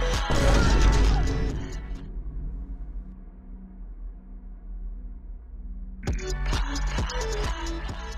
Thank you.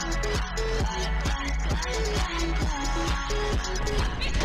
Thank you.